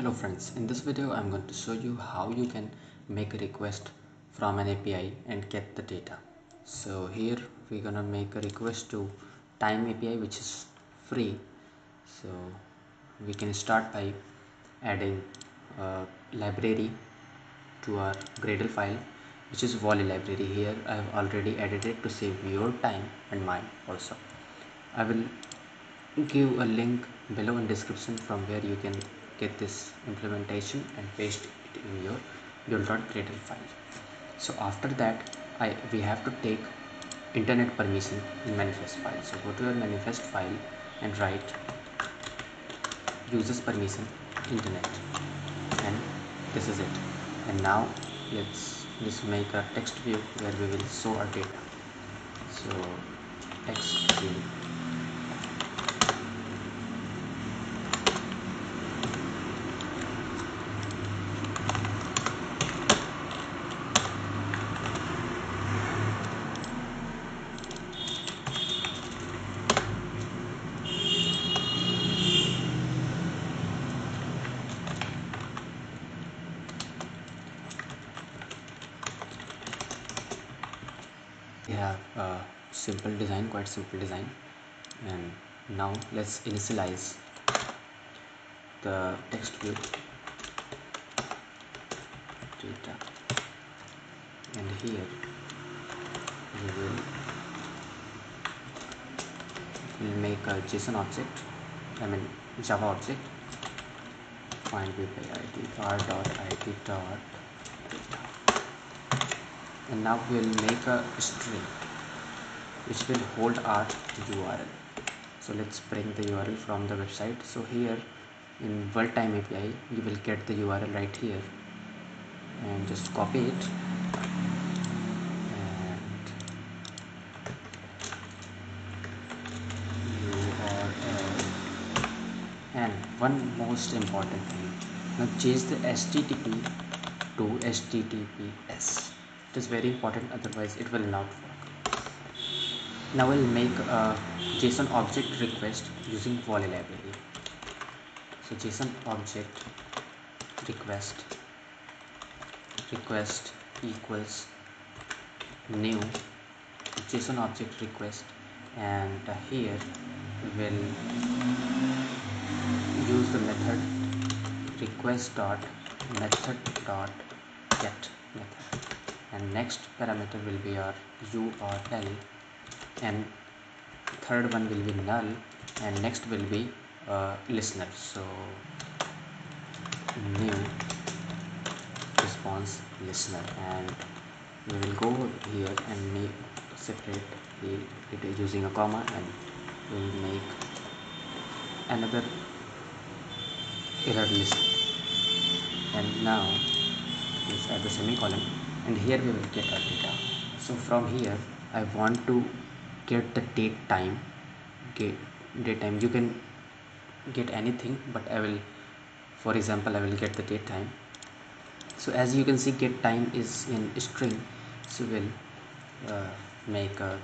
Hello friends, in this video I'm going to show you how you can make a request from an API and get the data. So here we're gonna make a request to time API which is free. So we can start by adding a library to our Gradle file which is volley library. Here I have already added it to save your time and mine also. I will give a link below in description from where you can get this implementation and paste it in your build.gradle file. So after that I we have to take internet permission in manifest file. So go to your manifest file and write users permission internet. And this is it. And now let's just make a text view where we will show our data. So text view have a uh, simple design quite simple design. And now let's initialize the text view. Data. And here we will will make a json object i mean java object. Find by id R dot id dot and now we'll make a string which will hold our URL so let's bring the URL from the website. So here in world time API you will get the URL right here. And just copy it. And URL and one most important thing. Now change the HTTP to HTTPS it is very important otherwise it will not work. Now we'll make a json object request using volley library. So json object request request equals new json object request and here we will use the method request dot method dot get method and next parameter will be our url and third one will be null. And next will be uh, listener. So new response listener. And we will go here and make separate it using a comma. And we will make another error list. And now let's add the semicolon and here we will get our data. So from here I want to get the date time. Get date time. You can get anything but I will for example I will get the date time. So as you can see get time is in string. So we'll uh, make a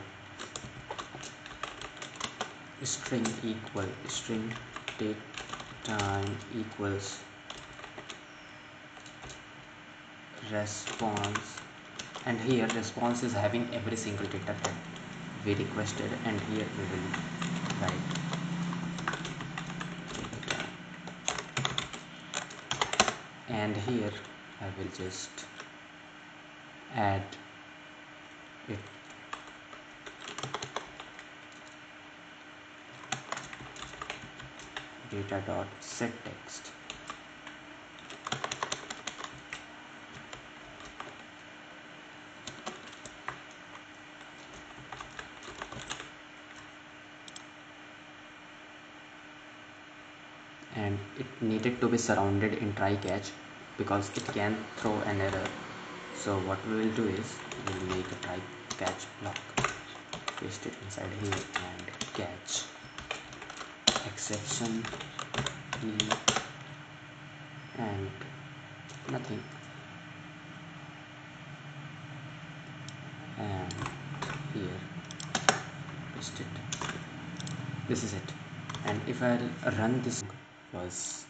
string equal string date time equals response. And here response is having every single data that we requested and here we will write. And here I will just add it. Data dot set text and it needed to be surrounded in try catch because it can throw an error. So what we will do is we will make a try catch block paste it inside here and catch. Exception and nothing. And here paste it. This is it. And if I run this was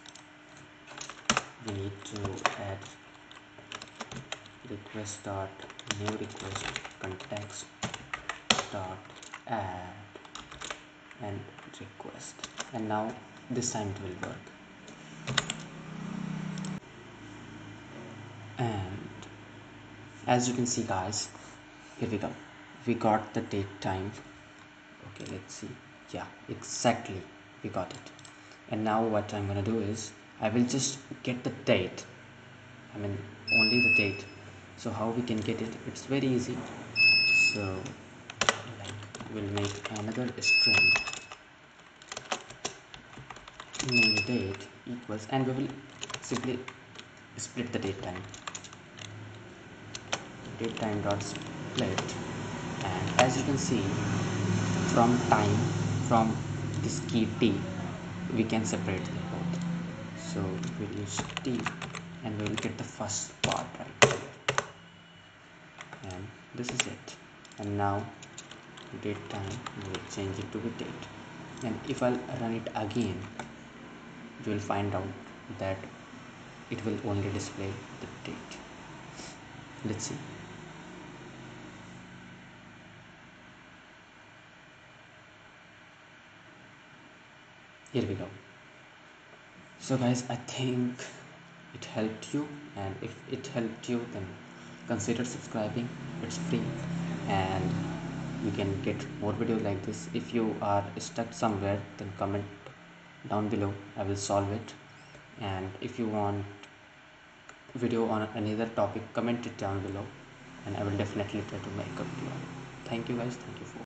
we need to add request dot new request context dot add and request. And now this time it will work. And as you can see guys here we go. We got the date time. Okay let's see. Yeah exactly we got it and now what I'm gonna do is I will just get the date. I mean only the date. So how we can get it? It's very easy. So like we'll make another string. Name date equals and we will simply split the date time. Date time dot split. And as you can see from time from this key t we can separate them both. So we'll use t and we'll get the first part right? And this is it. And now date time we will change it to be date. And if I'll run it again you will find out that it will only display the date. Let's see here we go. So guys i think it helped you and if it helped you then consider subscribing. It's free and you can get more videos like this. If you are stuck somewhere then comment down below. I will solve it. And if you want video on another topic comment it down below and i will definitely try to make a video thank you guys. Thank you for